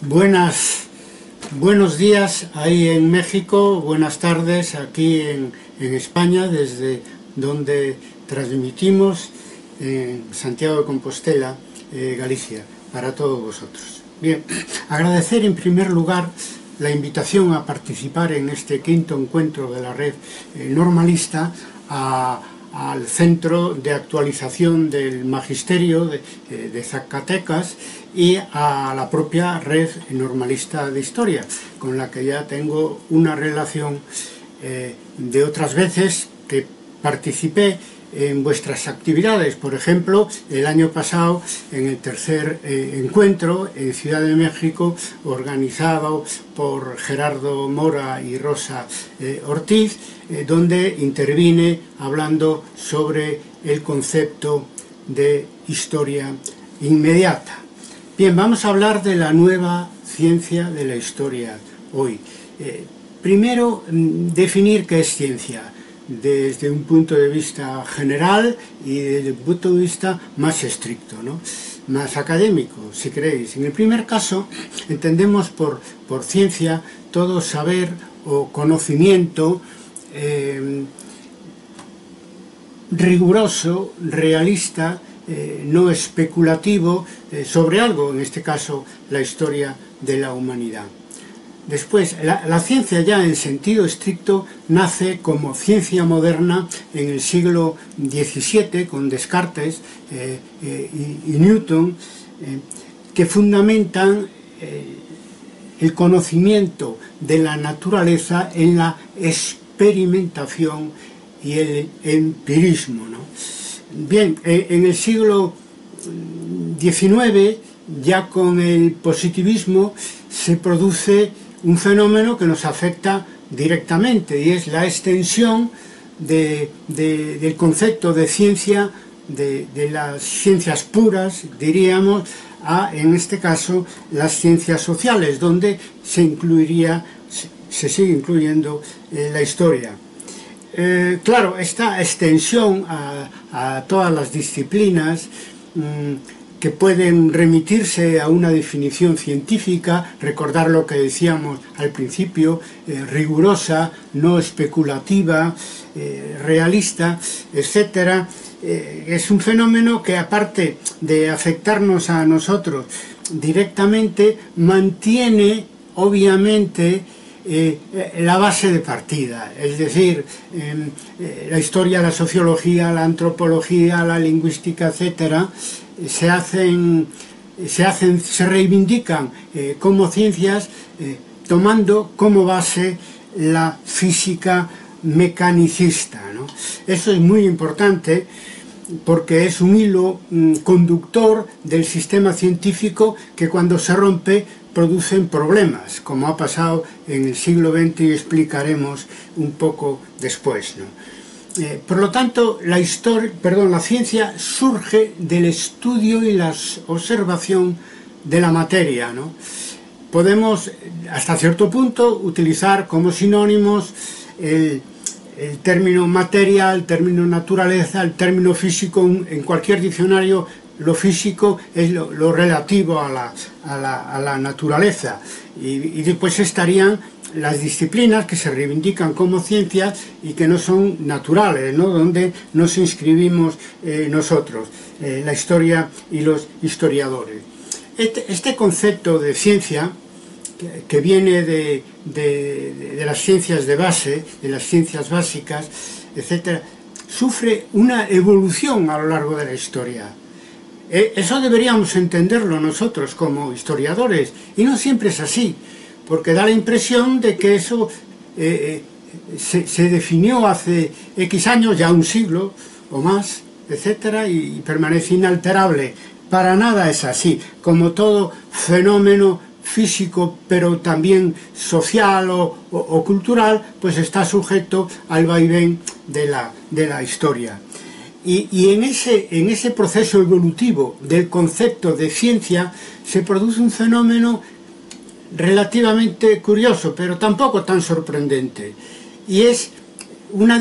Buenas, buenos días ahí en México, buenas tardes aquí en, en España, desde donde transmitimos en Santiago de Compostela, eh, Galicia, para todos vosotros. Bien, agradecer en primer lugar la invitación a participar en este quinto encuentro de la red eh, normalista a al Centro de Actualización del Magisterio de, eh, de, Zacatecas y a la propia Red Normalista de Historia, con la que ya tengo una relación eh, de otras veces que participé en vuestras actividades. Por ejemplo, el año pasado, en el tercer eh, encuentro en Ciudad de México, organizado por Gerardo Mora y Rosa Ortiz, eh, donde intervine hablando sobre el concepto de historia inmediata. Bien, vamos a hablar de la nueva ciencia de la historia hoy. Eh, primero, mm, definir qué es ciencia desde un punto de vista general y desde un punto de vista más estricto, ¿no? más académico, si queréis. En el primer caso, entendemos por, por ciencia todo saber o conocimiento eh, riguroso, realista, eh, no especulativo eh, sobre algo, en este caso la historia de la humanidad. Después, la, ciencia ya en sentido estricto nace como ciencia moderna en el siglo XVII con Descartes y, Newton, que fundamentan el conocimiento de la naturaleza en la experimentación y el empirismo. ¿no? Bien, eh, en el siglo XIX, ya con el positivismo, se produce un fenómeno que nos afecta directamente y es la extensión de, de, del concepto de ciencia, de, las ciencias puras, diríamos, a, en este caso, las ciencias sociales, donde se incluiría, se, sigue incluyendo eh, la historia. Eh, claro, esta extensión a, todas las disciplinas mmm, que pueden remitirse a una definición científica, recordar lo que decíamos al principio, eh, rigurosa, no especulativa, realista, etc. Es un fenómeno que aparte de afectarnos a nosotros directamente, mantiene obviamente eh, la base de partida, es decir, eh, la historia, la sociología, la antropología, la lingüística, etcétera, se hacen, se, hacen, se reivindican eh, como ciencias tomando como base la física mecanicista. ¿no? Eso es muy importante porque es un hilo mm, conductor del sistema científico que cuando se rompe producen problemas, como ha pasado en el siglo XX y explicaremos un poco después. ¿no? Eh, por lo tanto, la, historia, perdón, la ciencia surge del estudio y la observación de la materia. ¿no? Podemos, hasta cierto punto, utilizar como sinónimos el, el, término materia, el término naturaleza, el término físico. En cualquier diccionario, lo físico es lo, relativo a la, a, la, a la, naturaleza. Y, después estarían las disciplinas que se reivindican como ciencias y que no son naturales, ¿no? donde nos inscribimos eh, nosotros, eh, la historia y los historiadores. Este, este concepto de ciencia, que, que viene de, de, de, las ciencias de base, de las ciencias básicas, etc., sufre una evolución a lo largo de la historia. Eh, eso deberíamos entenderlo nosotros como historiadores, y no siempre es así porque da la impresión de que eso eh, se, se, definió hace X años, ya un siglo o más, etcétera, y, permanece inalterable. Para nada es así, como todo fenómeno físico, pero también social o, cultural, pues está sujeto al vaivén de la, de la historia. Y, en, ese, en ese proceso evolutivo del concepto de ciencia se produce un fenómeno relativamente curioso, pero tampoco tan sorprendente. Y es una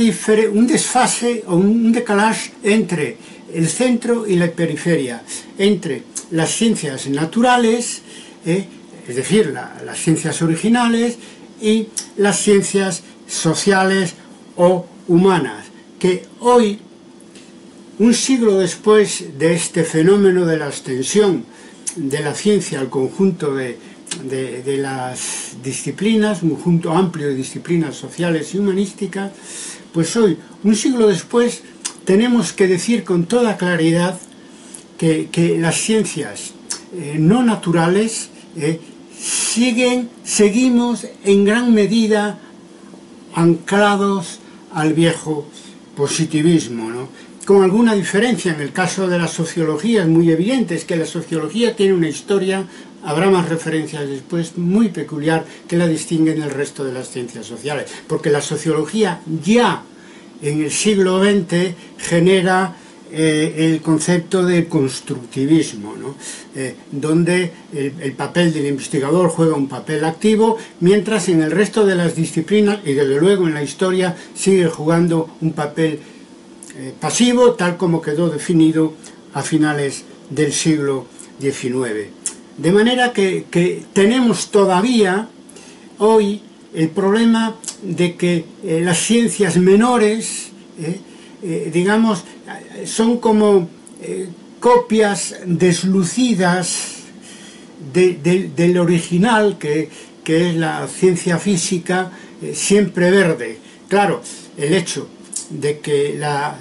un desfase o un decalage entre el centro y la periferia, entre las ciencias naturales, eh, es decir, las ciencias originales y las ciencias sociales o humanas, que hoy, un siglo después de este fenómeno de la extensión de la ciencia al conjunto de, de, las disciplinas, un conjunto amplio de disciplinas sociales y humanísticas, pues hoy, un siglo después, tenemos que decir con toda claridad que, las ciencias eh, no naturales eh, siguen, seguimos en gran medida anclados al viejo positivismo, ¿no? Con alguna diferencia. En el caso de la sociología es muy evidente, es que la sociología tiene una historia, habrá más referencias después, muy peculiar que la distingue del resto de las ciencias sociales, porque la sociología ya en el siglo XX genera eh, el concepto de constructivismo, eh, donde el, papel del investigador juega un papel activo, mientras en el resto de las disciplinas, y desde luego en la historia, sigue jugando un papel eh, pasivo, tal como quedó definido a finales del siglo XIX. De manera que, que tenemos todavía hoy el problema de que las ciencias menores, digamos, son como eh, copias deslucidas del original que, es la ciencia física eh, siempre verde. Claro, el hecho de que las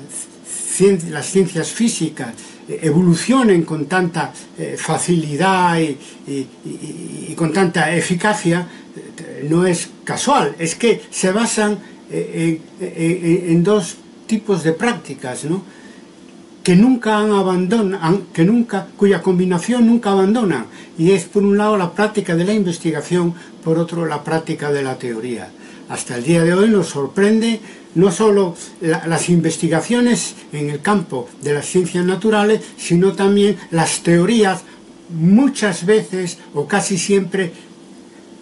ciencias físicas eh, evolucionen con tanta facilidad y, con tanta eficacia no es casual, es que se basan en, en dos tipos de prácticas, ¿no? que nunca han abandonado, que nunca, cuya combinación nunca abandona, y es por un lado la práctica de la investigación, por otro la práctica de la teoría. Hasta el día de hoy nos sorprende no solo las investigaciones en el campo de las ciencias naturales, sino también las teorías muchas veces o casi siempre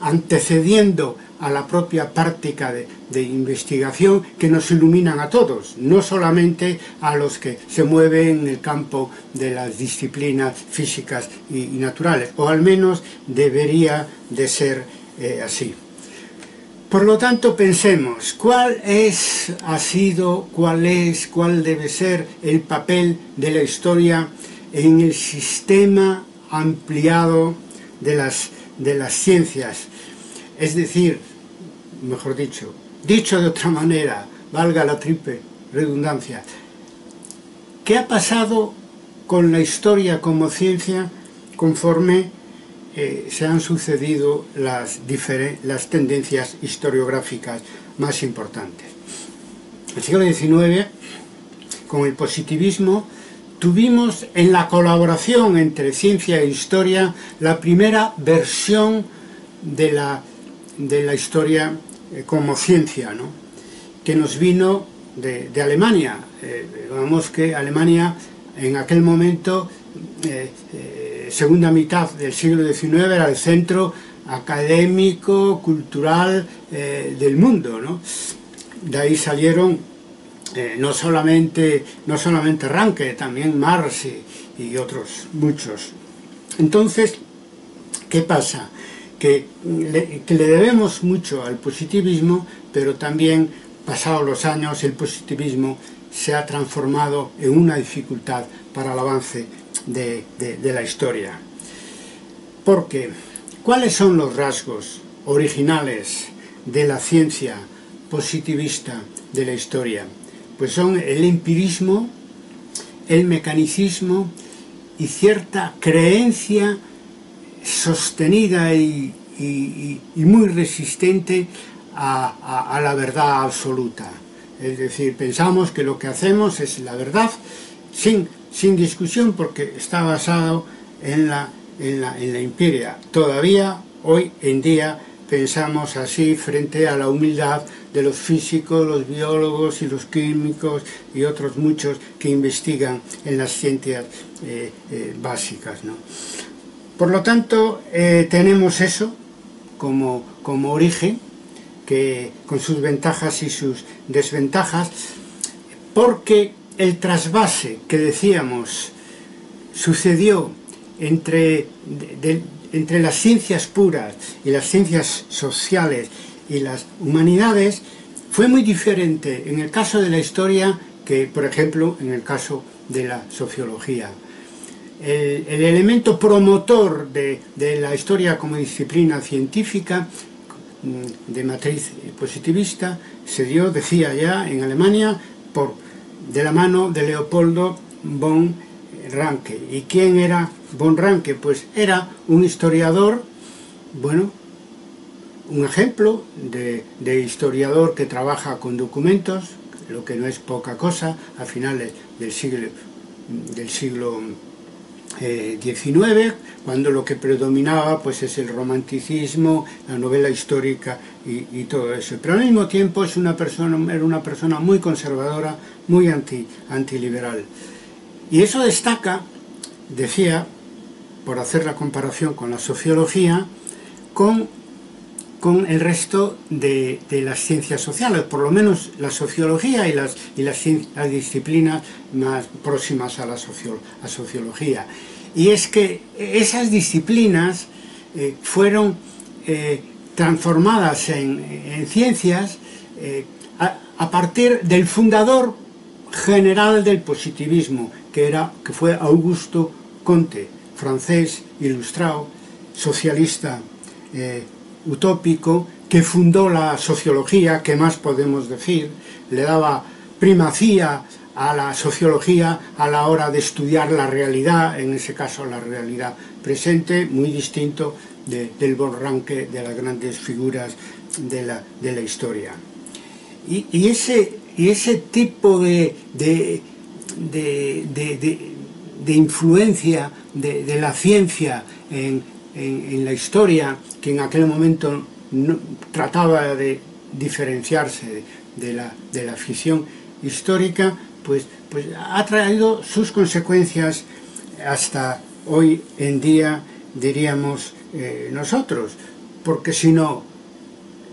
antecediendo a la propia práctica de, investigación que nos iluminan a todos, no solamente a los que se mueven en el campo de las disciplinas físicas y, naturales, o al menos debería de ser eh, así. Por lo tanto, pensemos, ¿cuál es, ha sido, cuál es, cuál debe ser el papel de la historia en el sistema ampliado de las, de las ciencias? Es decir, mejor dicho, dicho de otra manera, valga la triple redundancia, ¿qué ha pasado con la historia como ciencia conforme eh, se han sucedido las, las tendencias historiográficas más importantes? En el siglo XIX, con el positivismo, tuvimos en la colaboración entre ciencia e historia la primera versión de la, de la historia eh, como ciencia, ¿no? que nos vino de, Alemania. Eh, vamos que Alemania en aquel momento, segunda mitad del siglo XIX, era el centro académico, cultural del mundo. ¿no? De ahí salieron no, solamente, no solamente Ranke, también Marx y, y otros muchos. Entonces, ¿qué pasa? que le, debemos mucho al positivismo, pero también, pasados los años, el positivismo se ha transformado en una dificultad para el avance de, la historia. Porque, ¿cuáles son los rasgos originales de la ciencia positivista de la historia? Pues son el empirismo, el mecanicismo y cierta creencia sostenida y, muy resistente a, la verdad absoluta. Es decir, pensamos que lo que hacemos es la verdad sin, sin discusión porque está basado en la, en la, en la. Todavía, hoy en día, pensamos así frente a la humildad de los físicos, los biólogos y los químicos y otros muchos que investigan en las ciencias eh, eh, básicas. Por lo tanto, eh, tenemos eso como, como origen, que, con sus ventajas y sus desventajas, porque el trasvase que decíamos sucedió entre entre las ciencias puras y las ciencias sociales y las humanidades fue muy diferente en el caso de la historia que, por ejemplo, en el caso de la sociología. El, elemento promotor de, de, la historia como disciplina científica mm, de matriz positivista se dio, decía ya, en Alemania por, de la mano de Leopoldo von Ranke. ¿Y quién era von Ranke? Pues era un historiador, bueno, un ejemplo de, historiador que trabaja con documentos, lo que no es poca cosa, a finales del siglo, del siglo XIX, eh, cuando lo que predominaba pues es el romanticismo, la novela histórica y, todo eso. Pero al mismo tiempo es una persona, era una persona muy conservadora, muy anti, antiliberal. Y eso destaca, decía, por hacer la comparación con la sociología, con con el resto de, las ciencias sociales, por lo menos la sociología y las, y las, disciplinas más próximas a la sociología. Y es que esas disciplinas eh, fueron eh, transformadas en, ciencias eh, a, partir del fundador general del positivismo, que, era, que fue Augusto Comte, francés, ilustrado, socialista, utópico que fundó la sociología, que más podemos decir, le daba primacía a la sociología a la hora de estudiar la realidad, en ese caso la realidad presente, muy distinto del borranque de las grandes figuras de la, de la historia. Y, ese, y ese tipo de, de, de influencia de, la ciencia en, en, la historia, que en aquel momento no, trataba de diferenciarse de, la, de la ficción histórica, pues, pues ha traído sus consecuencias hasta hoy en día, diríamos eh, nosotros, porque si no,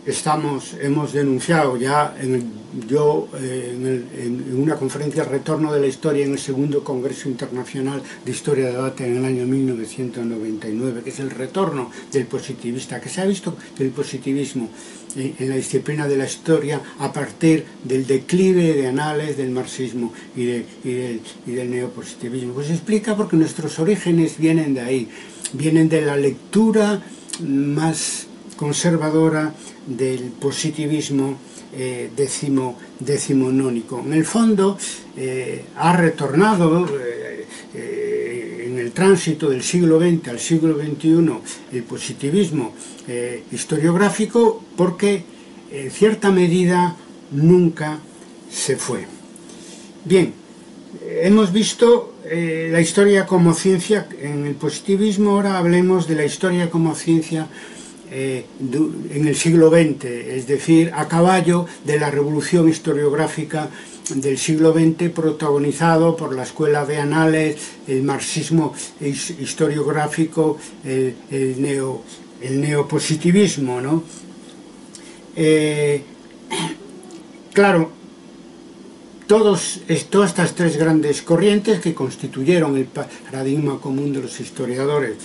estamos, hemos denunciado ya en yo eh, en, una conferencia Retorno de la Historia en el segundo Congreso Internacional de Historia de Debate en el año 1999, que es el retorno del positivista, que se ha visto el positivismo en, la disciplina de la historia a partir del declive de anales del marxismo y, de, y, del, y del neopositivismo. Pues explica porque nuestros orígenes vienen de ahí, vienen de la lectura más conservadora del positivismo eh, decimonónico. En el fondo eh, ha retornado eh, en el tránsito del siglo XX al siglo XXI el positivismo historiográfico porque en cierta medida nunca se fue. Bien, hemos visto la historia como ciencia en el positivismo, ahora hablemos de la historia como ciencia eh, en el siglo XX, es decir, a caballo de la revolución historiográfica del siglo XX protagonizado por la escuela de anales, el marxismo historiográfico, el, neo, el neopositivismo. ¿no? Eh, claro, todos, todas estas tres grandes corrientes que constituyeron el paradigma común de los historiadores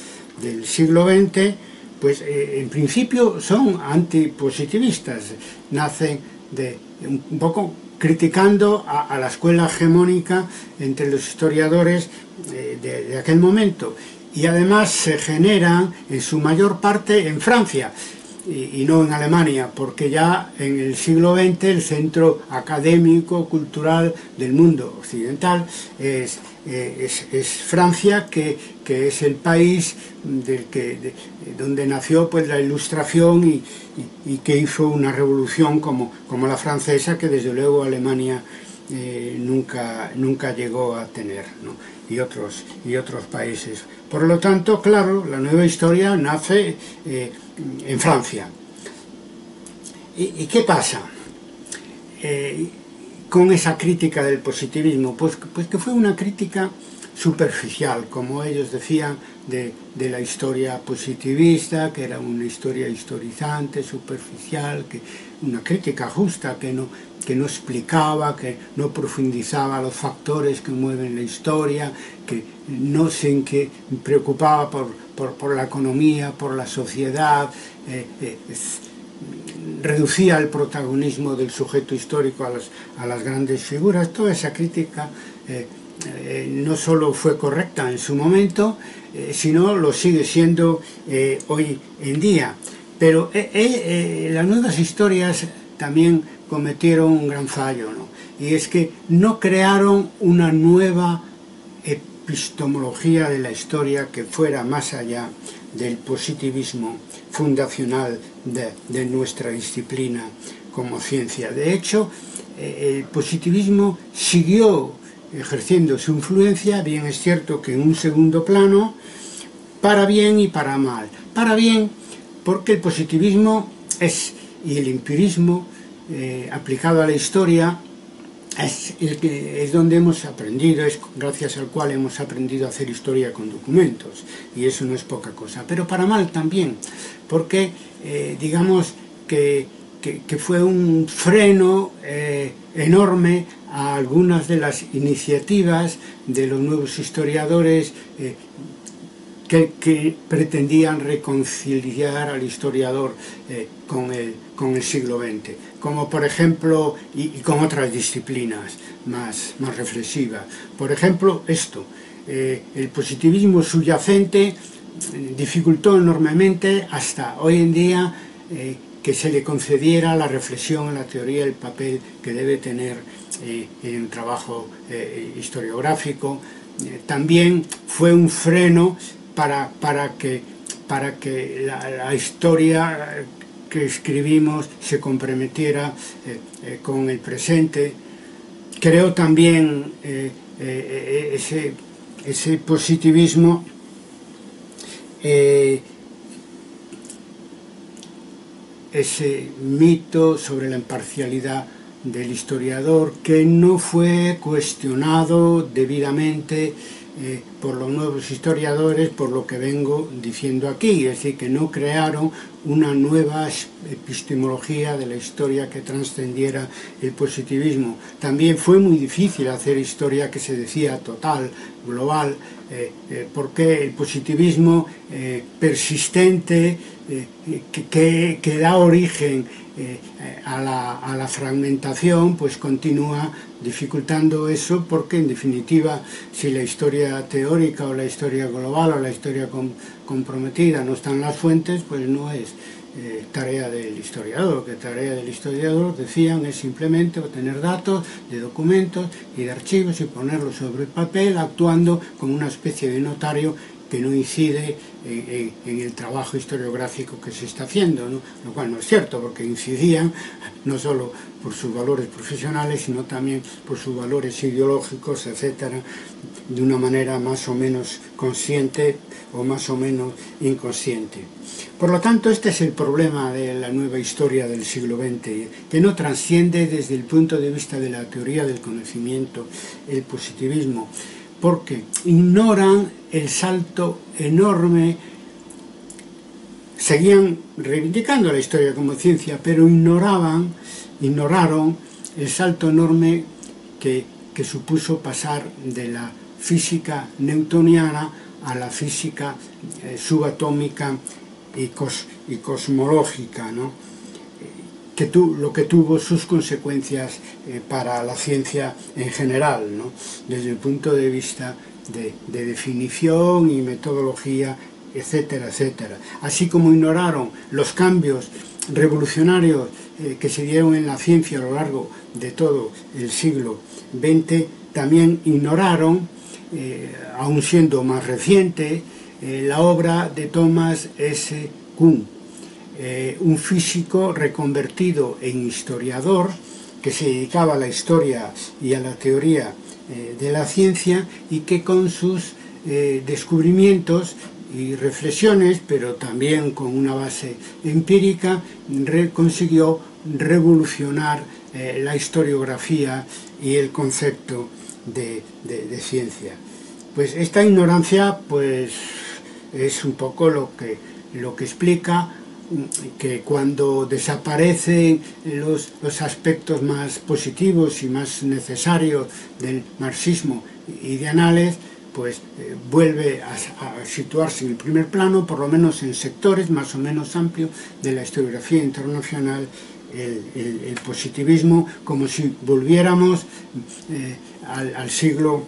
del siglo XX pues eh, en principio son antipositivistas, nacen de un poco criticando a, la escuela hegemónica entre los historiadores eh, de, aquel momento. Y además se generan en su mayor parte en Francia y, no en Alemania, porque ya en el siglo XX el centro académico, cultural del mundo occidental es, eh, es, Francia, que, que, es el país del que, donde nació pues, la ilustración y, que hizo una revolución como, como la francesa, que desde luego Alemania eh, nunca, nunca llegó a tener, y, otros, y otros países. Por lo tanto, claro, la nueva historia nace... Eh, en Francia. ¿Y, qué pasa eh, con esa crítica del positivismo? Pues, pues que fue una crítica superficial, como ellos decían, de, de, la historia positivista, que era una historia historizante, superficial, que una crítica justa, que no, que no explicaba, que no profundizaba los factores que mueven la historia, que no se que preocupaba por, por, la economía, por la sociedad, eh, eh, reducía el protagonismo del sujeto histórico a las, a las grandes figuras. Toda esa crítica no solo fue correcta en su momento, sino lo sigue siendo hoy en día. Pero las nuevas historias también cometieron un gran fallo, ¿no? y es que no crearon una nueva epistemología de la historia que fuera más allá del positivismo fundacional de, nuestra disciplina como ciencia. De hecho, eh, el positivismo siguió ejerciendo su influencia, bien es cierto que en un segundo plano, para bien y para mal. Para bien, porque el positivismo es, y el empirismo eh, aplicado a la historia es, el que, es donde hemos aprendido, es gracias al cual hemos aprendido a hacer historia con documentos, y eso no es poca cosa. Pero para mal también, porque eh, digamos que, que, fue un freno eh, enorme a algunas de las iniciativas de los nuevos historiadores eh, que, pretendían reconciliar al historiador eh, con, el, con, el, siglo XX, como por ejemplo, y, con otras disciplinas más, más reflexivas. Por ejemplo, esto, eh, el positivismo subyacente dificultó enormemente hasta hoy en día que se le concediera la reflexión, la teoría, el papel que debe tener en el trabajo historiográfico. también fue un freno para, para que, para que la, historia que escribimos se comprometiera eh, eh, con el presente. Creo también eh, ese, ese, positivismo ese mito sobre la imparcialidad del historiador que no fue cuestionado debidamente eh, por los nuevos historiadores, por lo que vengo diciendo aquí, es decir, que no crearon una nueva epistemología de la historia que trascendiera el positivismo. También fue muy difícil hacer historia que se decía total, global, eh, eh, porque el positivismo persistente que, que da origen eh, a, la, a, la, fragmentación pues continúa dificultando eso porque en definitiva si la historia teórica o la historia global o la historia comprometida no están las fuentes pues no es eh, tarea del historiador, que tarea del historiador, decían, es simplemente obtener datos de documentos y de archivos y ponerlos sobre el papel actuando como una especie de notario que no incide en, el trabajo historiográfico que se está haciendo, lo cual no es cierto, porque incidían no solo por sus valores profesionales, sino también por sus valores ideológicos, etcétera, de una manera más o menos consciente o más o menos inconsciente. Por lo tanto, este es el problema de la nueva historia del siglo XX, que no trasciende desde el punto de vista de la teoría del conocimiento, el positivismo, porque ignoran el salto enorme, seguían reivindicando la historia como ciencia, pero ignoraban, ignoraron el salto enorme que, supuso pasar de la física newtoniana a la física eh, subatómica y, y cosmológica, ¿no? Que lo que tuvo sus consecuencias eh, para la ciencia en general, desde el punto de vista de, definición y metodología, etcétera, etcétera. Así como ignoraron los cambios revolucionarios eh, que se dieron en la ciencia a lo largo de todo el siglo XX, también ignoraron, eh, aun siendo más reciente, la obra de Thomas S. Kuhn, eh, un físico reconvertido en historiador que se dedicaba a la historia y a la teoría eh, de la ciencia y que con sus eh, descubrimientos y reflexiones, pero también con una base empírica, consiguió revolucionar la historiografía y el concepto de, de, ciencia. Pues esta ignorancia pues, es un poco lo que, lo que explica que cuando desaparecen los, los, aspectos más positivos y más necesarios del marxismo y de Anales, pues eh, vuelve a, situarse en el primer plano, por lo menos en sectores más o menos amplios de la historiografía internacional, el, positivismo, como si volviéramos eh, al, siglo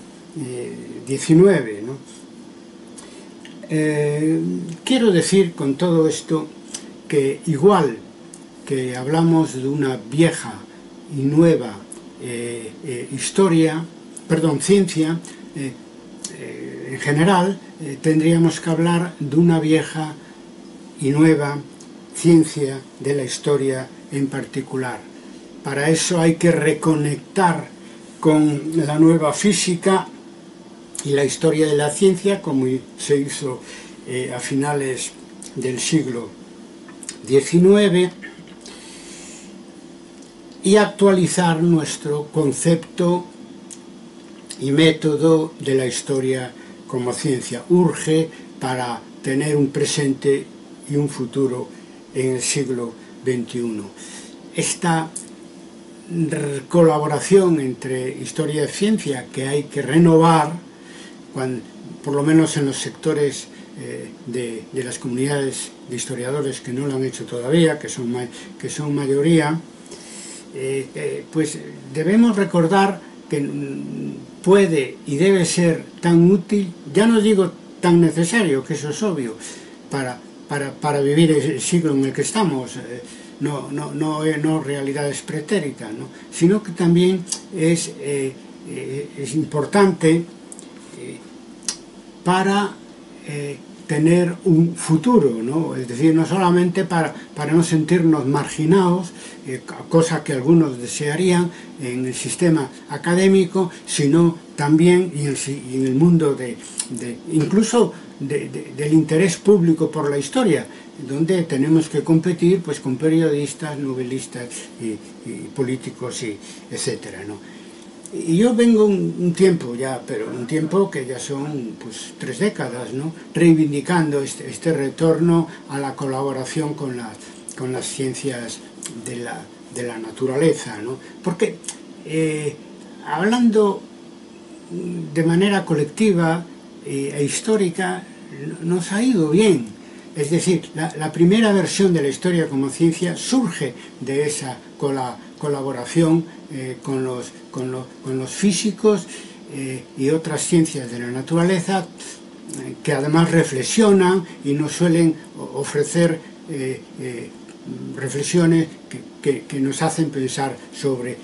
XIX. Eh, quiero decir con todo esto que igual que hablamos de una vieja y nueva historia, perdón, ciencia, eh, en general, eh, tendríamos que hablar de una vieja y nueva ciencia de la historia en particular. Para eso hay que reconectar con la nueva física y la historia de la ciencia, como se hizo eh, a finales del siglo XIX, y actualizar nuestro concepto y método de la historia como ciencia. Urge para tener un presente y un futuro en el siglo XXI. Esta colaboración entre historia y ciencia que hay que renovar, por lo menos en los sectores eh, de, las comunidades de historiadores que no lo han hecho todavía, que son, que son mayoría, eh, eh, pues debemos recordar que puede y debe ser tan útil, ya no digo tan necesario, que eso es obvio, para, para, vivir el siglo en el que estamos, eh, no, no, no, no realidades pretéritas, ¿no? sino que también es, es importante para tener un futuro, ¿no? es decir, no solamente para, para no sentirnos marginados, eh, cosa que algunos desearían en el sistema académico, sino también en el, mundo de, incluso del interés público por la historia, donde tenemos que competir pues, con periodistas, novelistas y, políticos, y etcétera, ¿no? Y yo vengo un, tiempo ya, pero un tiempo que ya son pues, tres décadas, ¿no? reivindicando este, este retorno a la colaboración con, con las ciencias de la, de la naturaleza. ¿no? Porque eh, hablando de manera colectiva eh, e histórica nos ha ido bien. Es decir, la, primera versión de la historia como ciencia surge de esa colaboración eh, con, los, con, los físicos eh, y otras ciencias de la naturaleza eh, que además reflexionan y nos suelen ofrecer reflexiones que, nos hacen pensar sobre,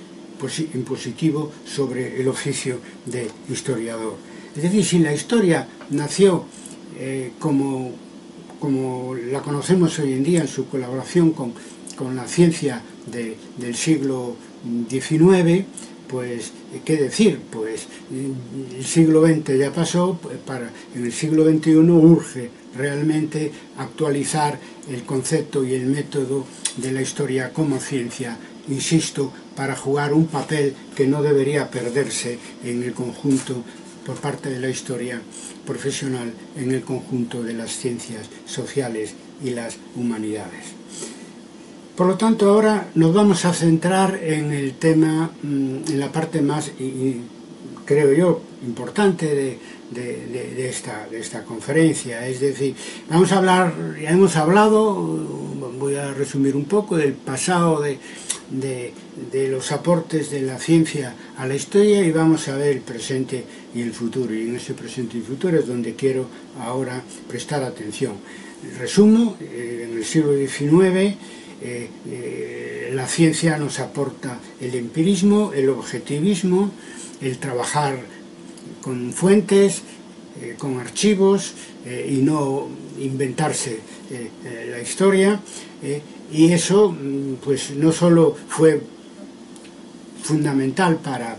en positivo sobre el oficio de historiador. Es decir, si la historia nació como, como la conocemos hoy en día en su colaboración con, con la ciencia del siglo XIX, pues, ¿qué decir? Pues el siglo XX ya pasó, pues, para, en el siglo XXI urge realmente actualizar el concepto y el método de la historia como ciencia, insisto, para jugar un papel que no debería perderse en el conjunto por parte de la historia profesional en el conjunto de las ciencias sociales y las humanidades. Por lo tanto, ahora nos vamos a centrar en el tema, mm, en la parte más, creo yo, importante de, esta, conferencia. Es decir, vamos a hablar, ya hemos hablado, voy a resumir un poco, del pasado de, de, los aportes de la ciencia a la historia y vamos a ver el presente y el futuro. Y en ese presente y futuro es donde quiero ahora prestar atención. Resumo, eh, en el siglo XIX eh, eh, la ciencia nos aporta el empirismo, el objetivismo, el trabajar con fuentes, eh, con archivos y no inventarse la historia y eso mm, pues no solo fue fundamental para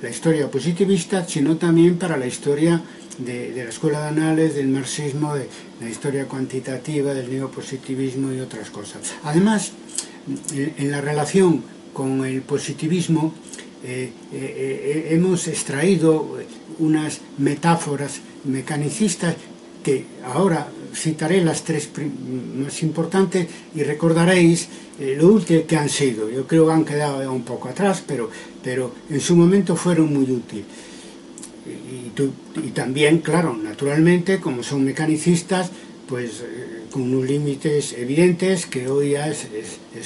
la, historia positivista, sino también para la historia de, la escuela de anales, del marxismo, de la historia cuantitativa, del neopositivismo y otras cosas. Además, en, la relación con el positivismo, eh, eh, eh, hemos extraído unas metáforas mecanicistas que ahora citaré las tres más importantes y recordaréis lo útil que han sido. Yo creo que han quedado un poco atrás, pero, pero en su momento fueron muy útiles y, también, claro, naturalmente, como son mecanicistas, pues eh, con unos límites evidentes que hoy ya es,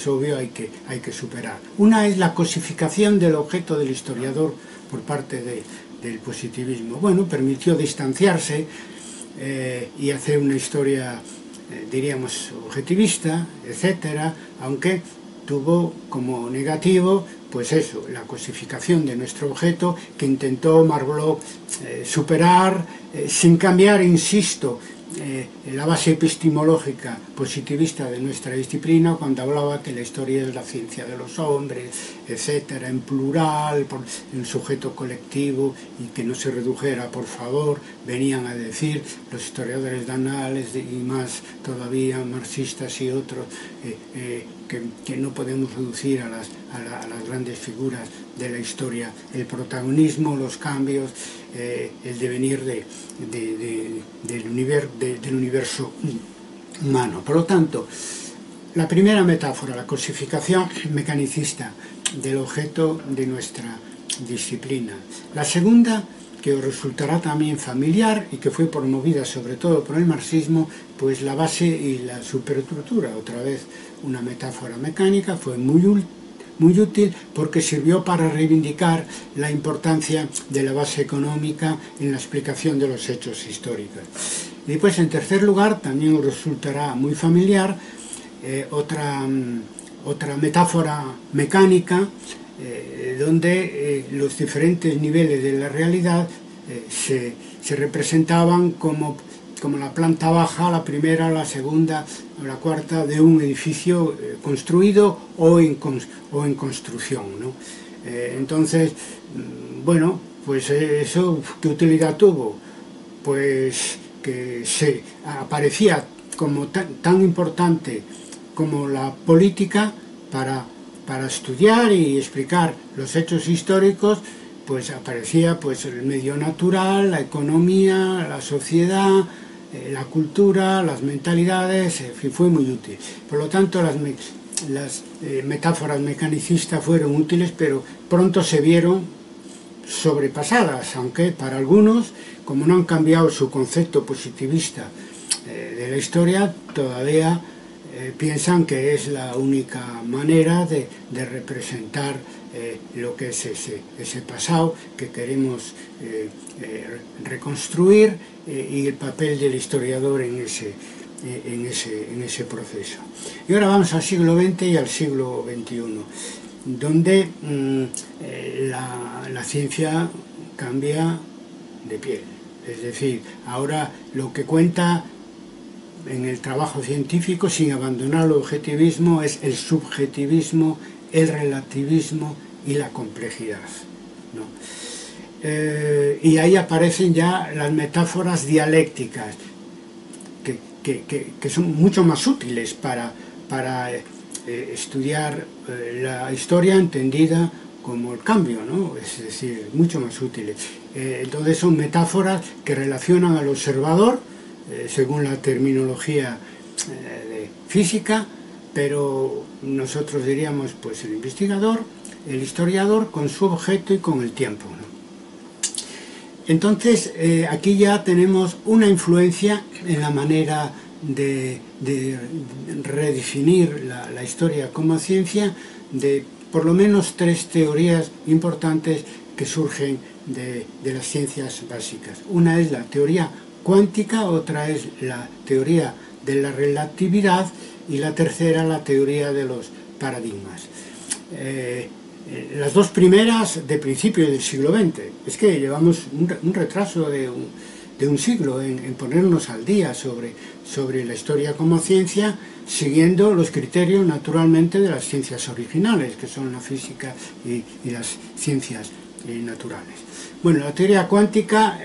obvio hay que, hay que superar. Una es la cosificación del objeto del historiador por parte del positivismo. Bueno, permitió distanciarse eh, y hacer una historia, eh, diríamos, objetivista, etcétera, aunque tuvo como negativo pues eso, la cosificación de nuestro objeto que intentó Marblot eh, superar sin cambiar, insisto, eh, la base epistemológica positivista de nuestra disciplina cuando hablaba que la historia es la ciencia de los hombres, etcétera, en plural, por, en sujeto colectivo y que no se redujera, por favor, venían a decir los historiadores danales y más todavía marxistas y otros eh, eh, que, no podemos reducir a las, a las grandes figuras de la historia el protagonismo, los cambios, eh, el devenir de, del, universo humano. Por lo tanto, la primera metáfora, la cosificación mecanicista del objeto de nuestra disciplina. La segunda, que os resultará también familiar y que fue promovida sobre todo por el marxismo, pues la base y la superestructura, otra vez una metáfora mecánica, fue muy muy útil porque sirvió para reivindicar la importancia de la base económica en la explicación de los hechos históricos. Y después, en tercer lugar, también resultará muy familiar eh, otra, mm, otra metáfora mecánica eh, donde eh, los diferentes niveles de la realidad se, se representaban como como la planta baja, la primera, la segunda o la cuarta de un edificio eh, construido o en, o en construcción. ¿no? Eh, entonces, mm, bueno, pues eh, eso, ¿qué utilidad tuvo? Pues que se aparecía como tan, tan importante como la política para, para estudiar y explicar los hechos históricos pues aparecía pues el medio natural, la economía, la sociedad, eh, la cultura, las mentalidades, fue muy útil. Por lo tanto, las, eh, metáforas mecanicistas fueron útiles, pero pronto se vieron sobrepasadas, aunque para algunos, como no han cambiado su concepto positivista eh, de la historia, todavía piensan que es la única manera de representar eh, lo que es ese, ese pasado que queremos eh, eh, reconstruir y el papel del historiador en ese, en, ese, en ese proceso. Y ahora vamos al siglo XX y al siglo XXI, donde mm, la, la ciencia cambia de piel. Es decir, ahora lo que cuenta en el trabajo científico, sin abandonar el objetivismo, es el subjetivismo el relativismo y la complejidad. Eh, y ahí aparecen ya las metáforas dialécticas, que, son mucho más útiles para, para eh, estudiar eh, la historia entendida como el cambio, ¿no? es decir, mucho más útiles. entonces son metáforas que relacionan al observador, según la terminología de física, pero nosotros diríamos pues el investigador, el historiador con su objeto y con el tiempo. Entonces eh, aquí ya tenemos una influencia en la manera de, redefinir la, historia como ciencia de por lo menos tres teorías importantes que surgen de, de las ciencias básicas. Una es la teoría cuántica, otra es la teoría de la relatividad y la tercera la teoría de los paradigmas. Eh, eh, las dos primeras de principio del siglo XX. Es que llevamos un, retraso de un, siglo en, ponernos al día sobre, sobre la historia como ciencia, siguiendo los criterios naturalmente de las ciencias originales, que son la física y, las ciencias eh, naturales. Bueno, la teoría cuántica,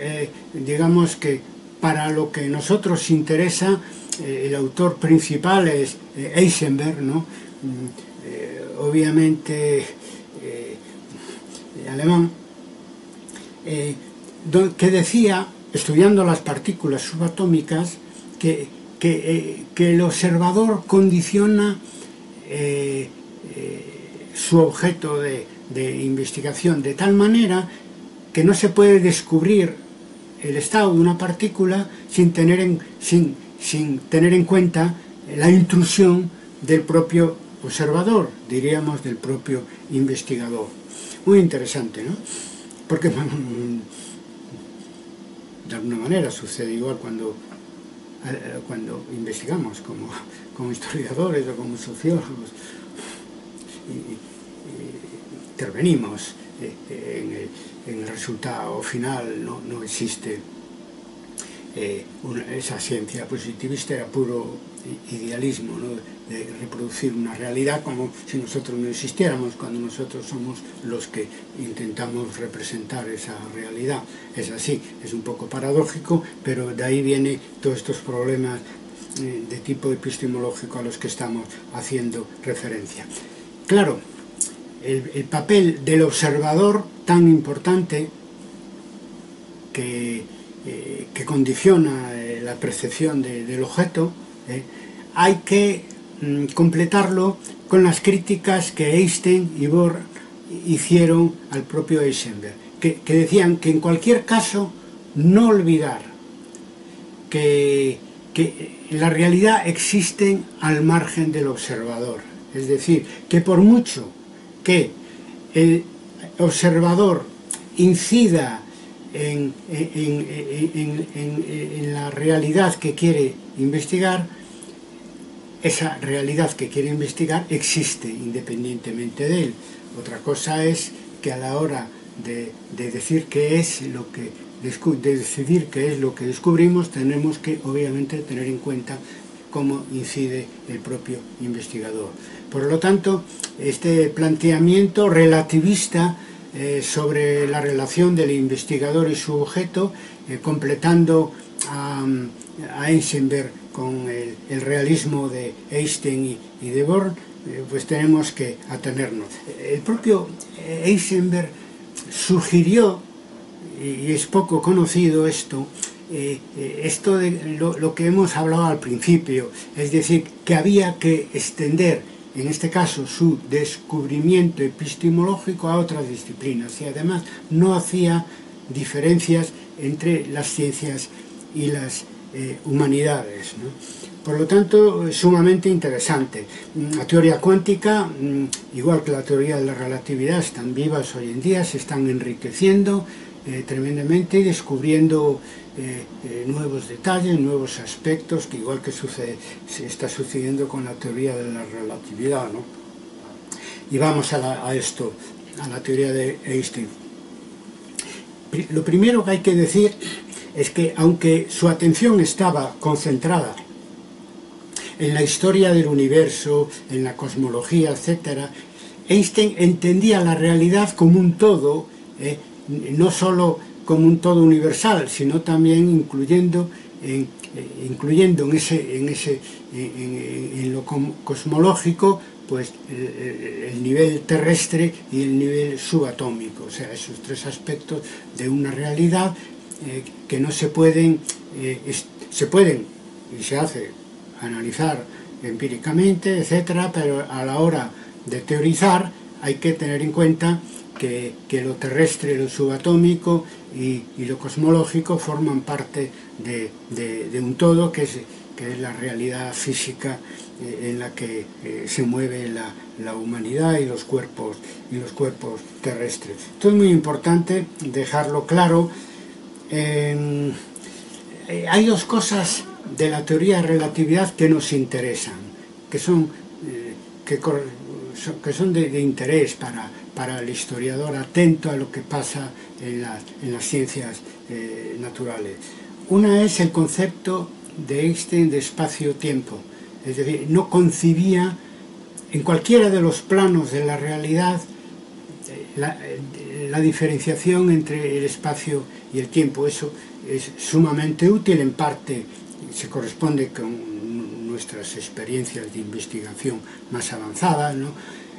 digamos que para lo que nosotros interesa, eh, el autor principal es eh, Eisenberg, ¿no? Mm, eh, obviamente alemán, que decía, estudiando las partículas subatómicas, que, el observador condiciona su objeto de, de investigación de tal manera que no se puede descubrir el estado de una partícula sin tener en, sin, sin tener en cuenta la intrusión del propio observador, diríamos del propio investigador. Muy interesante, ¿no? Porque de alguna manera sucede igual cuando, eh, cuando investigamos como, como historiadores o como sociólogos intervenimos eh, en el, en el, resultado final, no, no existe eh, esa ciencia positivista, era puro idealismo, de reproducir una realidad como si nosotros no existiéramos, cuando nosotros somos los que intentamos representar esa realidad. Es así, es un poco paradójico, pero de ahí vienen todos estos problemas eh, de tipo epistemológico a los que estamos haciendo referencia. Claro, el papel del observador tan importante que, eh, que condiciona eh, la percepción de, del objeto, eh, hay que mm, completarlo con las críticas que Einstein y Bohr hicieron al propio Heisenberg, que, decían que en cualquier caso no olvidar que, que la realidad existe al margen del observador. Es decir, que por mucho que el observador incida en, en, en, en, la realidad que quiere investigar, esa realidad que quiere investigar existe independientemente de él. Otra cosa es que a la hora de, de decir qué es lo que de decidir qué es lo que descubrimos, tenemos que obviamente tener en cuenta cómo incide el propio investigador. Por lo tanto, este planteamiento relativista eh, sobre la relación del investigador y su objeto, eh, completando a, a Eisenberg con el, realismo de Einstein y, de Bohr, eh, pues tenemos que atenernos. El propio Eisenberg sugirió, y es poco conocido esto, esto de lo que hemos hablado al principio, es decir, que había que extender en este caso su descubrimiento epistemológico a otras disciplinas y además no hacía diferencias entre las ciencias y las eh, humanidades. Por lo tanto, sumamente interesante. Mm, la teoría cuántica, mm, igual que la teoría de la relatividad, están vivas hoy en día, se están enriqueciendo eh, tremendamente y descubriendo eh, eh, nuevos detalles, nuevos aspectos, que igual que sucede, se está sucediendo con la teoría de la relatividad. ¿no? Y vamos a, la, esto, a la teoría de Einstein. Lo primero que hay que decir es que aunque su atención estaba concentrada en la historia del universo, en la cosmología, etc., Einstein entendía la realidad como un todo, eh, no solo como un todo universal, sino también incluyendo en, eh, incluyendo en ese, en, ese en, lo cosmológico pues el, el, nivel terrestre y el nivel subatómico, o sea, esos tres aspectos de una realidad eh, que no se pueden, eh, se pueden y se hace analizar empíricamente, etcétera, pero a la hora de teorizar hay que tener en cuenta que, lo terrestre, lo subatómico y, lo cosmológico forman parte de, un todo que es, que es, la realidad física eh, en la que eh, se mueve la, humanidad y los cuerpos y los cuerpos terrestres. Esto es muy importante dejarlo claro. Eh, hay dos cosas de la teoría de relatividad que nos interesan, que son, que, son de interés para, para el historiador atento a lo que pasa en, la, en las ciencias eh, naturales. Una es el concepto de Einstein de espacio-tiempo, es decir, no concibía en cualquiera de los planos de la realidad eh, la, eh, la diferenciación entre el espacio y el tiempo. Eso es sumamente útil, en parte se corresponde con nuestras experiencias de investigación más avanzadas, ¿no?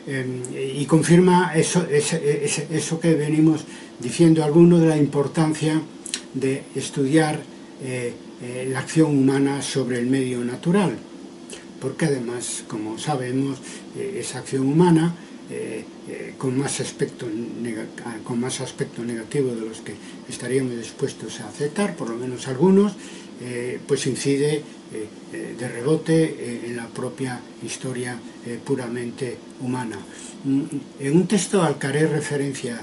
Eh, y confirma eso, eso, eso, que venimos diciendo algunos de la importancia de estudiar eh, eh, la acción humana sobre el medio natural, porque además, como sabemos, eh, esa acción humana con, más aspecto con más aspecto negativo de los que estaríamos dispuestos a aceptar, por lo menos algunos, eh, pues incide de rebote en la propia historia puramente humana. Mm, en un texto al que haré referencia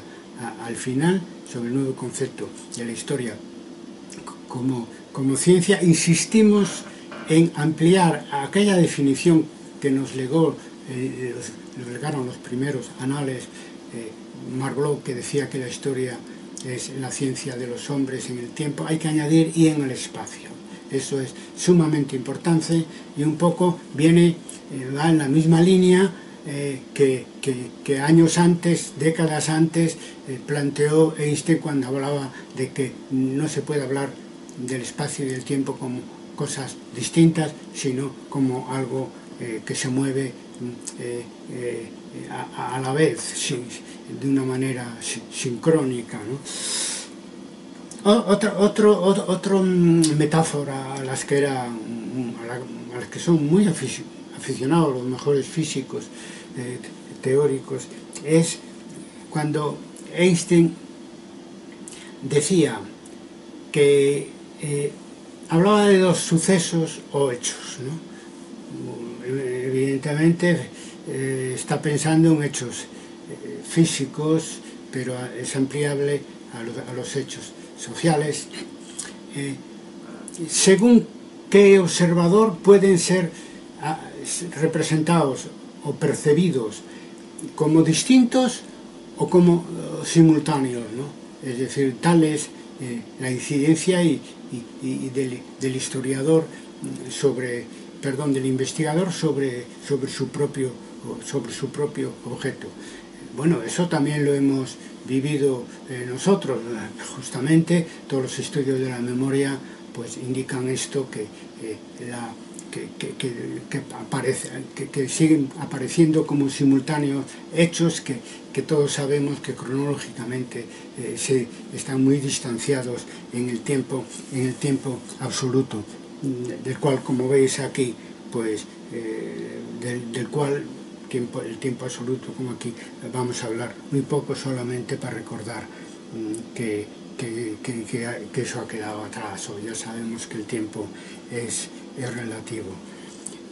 al final sobre el nuevo concepto de la historia como, como ciencia, insistimos en ampliar aquella definición que nos legó eh, legaron los primeros anales eh, Marblot que decía que la historia es la ciencia de los hombres en el tiempo, hay que añadir y en el espacio. Eso es sumamente importante y un poco viene, eh, va en la misma línea eh, que, que, años antes, décadas antes, planteó Einstein cuando hablaba de que no se puede hablar del espacio y del tiempo como cosas distintas, sino como algo que se mueve eh, eh, a, la vez, de una manera sincrónica. Otra otro, otro, mm, metáfora a las que era a, las que son muy aficionados los mejores físicos eh, teóricos es cuando Einstein decía que hablaba de dos sucesos o hechos ¿no? evidentemente eh, está pensando en hechos eh, físicos, pero es ampliable a, los hechos sociales. Eh, según qué observador pueden ser ah, representados o percibidos como distintos o como simultáneos, es decir, tal es la incidencia y, del historiador sobre perdón, del investigador sobre, sobre, su propio, sobre su propio objeto. Bueno, eso también lo hemos vivido eh, nosotros, justamente todos los estudios de la memoria pues indican esto, que, eh, que, que, aparece, que, siguen apareciendo como simultáneos hechos que, todos sabemos que cronológicamente eh, se, están muy distanciados en el tiempo, en el tiempo absoluto del cual, como veis aquí, pues eh, del, cual tiempo, el tiempo absoluto, como aquí, vamos a hablar muy poco solamente para recordar mm, que, que, eso ha quedado atrás, o ya sabemos que el tiempo es, relativo.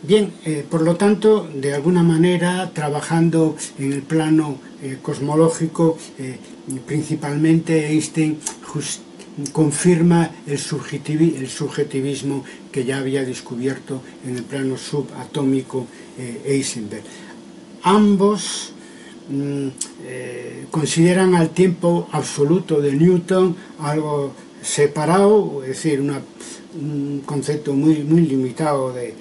Bien, eh, por lo tanto, de alguna manera, trabajando en el plano eh, cosmológico, principalmente Einstein confirma el, subjetivismo que ya había descubierto en el plano subatómico eh, Eisenberg. Ambos mm, eh, consideran al tiempo absoluto de Newton algo separado, es decir, un concepto muy, muy limitado de,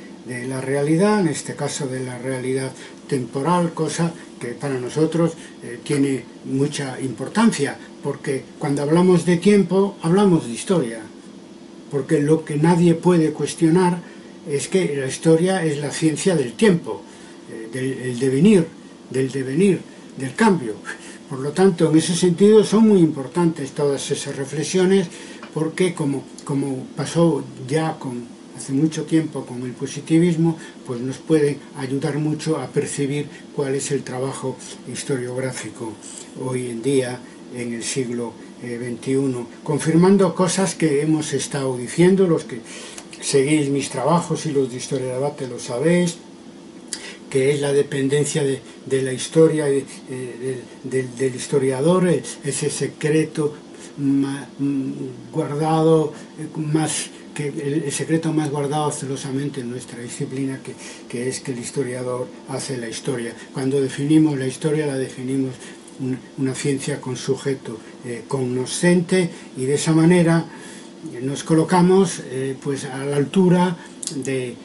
la realidad, en este caso de la realidad temporal, cosa que para nosotros eh, tiene mucha importancia, porque cuando hablamos de tiempo hablamos de historia, porque lo que nadie puede cuestionar es que la historia es la ciencia del tiempo, eh, del devenir, del devenir, del cambio. Por lo tanto, en ese sentido son muy importantes todas esas reflexiones, porque como, como pasó ya con hace mucho tiempo con el positivismo, pues nos puede ayudar mucho a percibir cuál es el trabajo historiográfico hoy en día en el siglo XXI, eh, confirmando cosas que hemos estado diciendo, los que seguís mis trabajos y los de Historia de Debate lo sabéis, que es la dependencia de, la historia, eh, del historiador, eh, ese secreto mm, guardado, más el, secreto más guardado celosamente en nuestra disciplina, que, es que el historiador hace la historia. Cuando definimos la historia, la definimos una, ciencia con sujeto eh, cognoscente y de esa manera nos colocamos eh, pues a la altura de,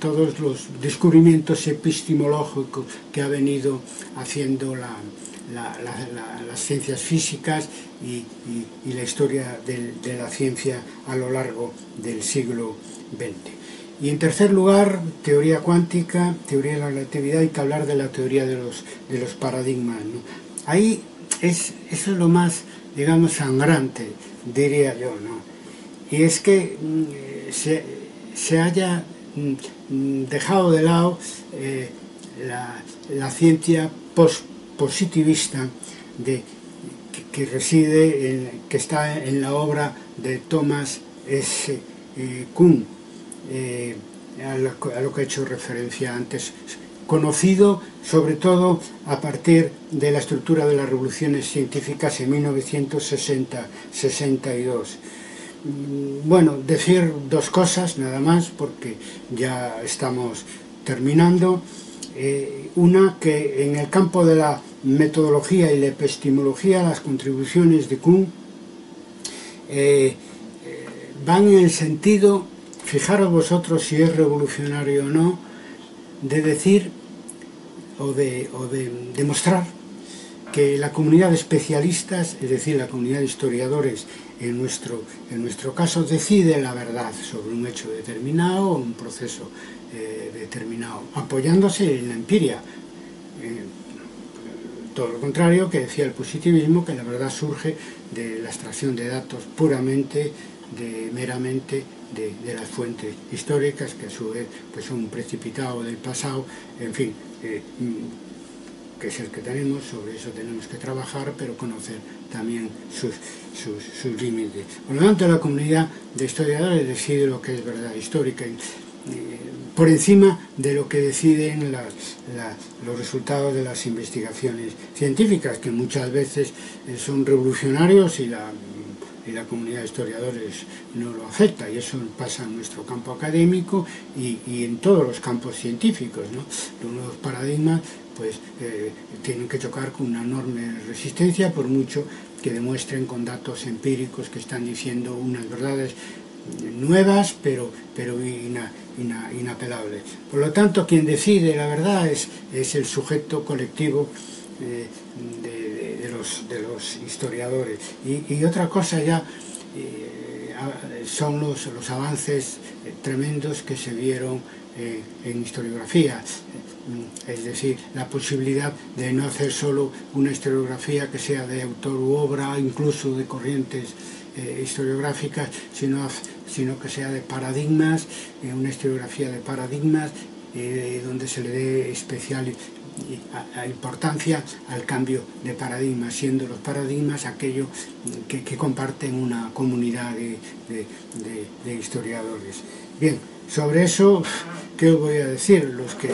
todos los descubrimientos epistemológicos que ha venido haciendo la, las ciencias físicas y, la historia de, la ciencia a lo largo del siglo XX. Y en tercer lugar, teoría cuántica, teoría de la relatividad, hay que hablar de la teoría de los, de los paradigmas. Ahí es, eso es lo más, digamos, sangrante, diría yo. ¿no? Y es que mm, se, se, haya mm, dejado de lado eh, la, ciencia post-positivista de, que, reside, en, que está en la obra de Thomas S. Eh, Kuhn, eh, a lo que he hecho referencia antes, conocido sobre todo a partir de la estructura de las revoluciones científicas en 1960-62. Bueno, decir dos cosas nada más porque ya estamos terminando. Eh, una, que en el campo de la metodología y la epistemología las contribuciones de Kuhn eh, van en el sentido, fijaros vosotros si es revolucionario o no, de decir o de, o de demostrar que la comunidad de especialistas, es decir, la comunidad de historiadores, en nuestro, en nuestro caso, decide la verdad sobre un hecho determinado o un proceso eh, determinado, apoyándose en la empiria. Eh, todo lo contrario que decía el positivismo, que la verdad surge de la extracción de datos puramente, meramente de, de, las fuentes históricas, que a su vez pues, son un precipitado del pasado, en fin, eh, que es el que tenemos, sobre eso tenemos que trabajar, pero conocer también sus, sus, sus límites. Por lo tanto, la comunidad de historiadores decide lo que es verdad histórica, eh, por encima de lo que deciden los resultados de las investigaciones científicas, que muchas veces eh, son revolucionarios y la y la comunidad de historiadores no lo acepta y eso pasa en nuestro campo académico y, y en todos los campos científicos. ¿no? Los nuevos paradigmas pues, eh, tienen que chocar con una enorme resistencia por mucho que demuestren con datos empíricos que están diciendo unas verdades nuevas pero, pero ina, ina, inapelables. Por lo tanto, quien decide la verdad es, es el sujeto colectivo eh, de, los, de los historiadores. Y, otra cosa ya eh, son los, los avances tremendos que se vieron en historiografía, es decir, la posibilidad de no hacer solo una historiografía que sea de autor u obra, incluso de corrientes eh, historiográficas, sino, sino que sea de paradigmas, eh, una historiografía de paradigmas, eh, donde se le dé especial importancia al cambio de paradigmas, siendo los paradigmas aquello que, que comparten una comunidad de, de, historiadores. Bien, sobre eso, ¿qué os voy a decir? Los que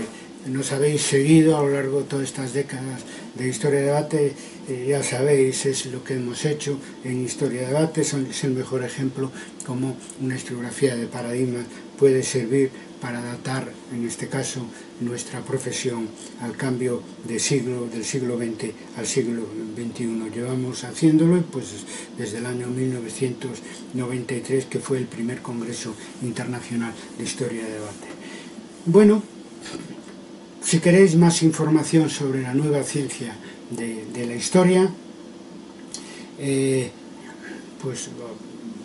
nos habéis seguido a lo largo de todas estas décadas de Historia de Debate, eh, ya sabéis, es lo que hemos hecho en Historia de Debate, es el mejor ejemplo como una historiografía de paradigmas puede servir para adaptar, en este caso, nuestra profesión al cambio de siglo, del siglo XX al siglo XXI. Llevamos haciéndolo pues, desde el año 1993, que fue el primer Congreso Internacional de Historia de Debate. Bueno, si queréis más información sobre la nueva ciencia de, la historia, eh, pues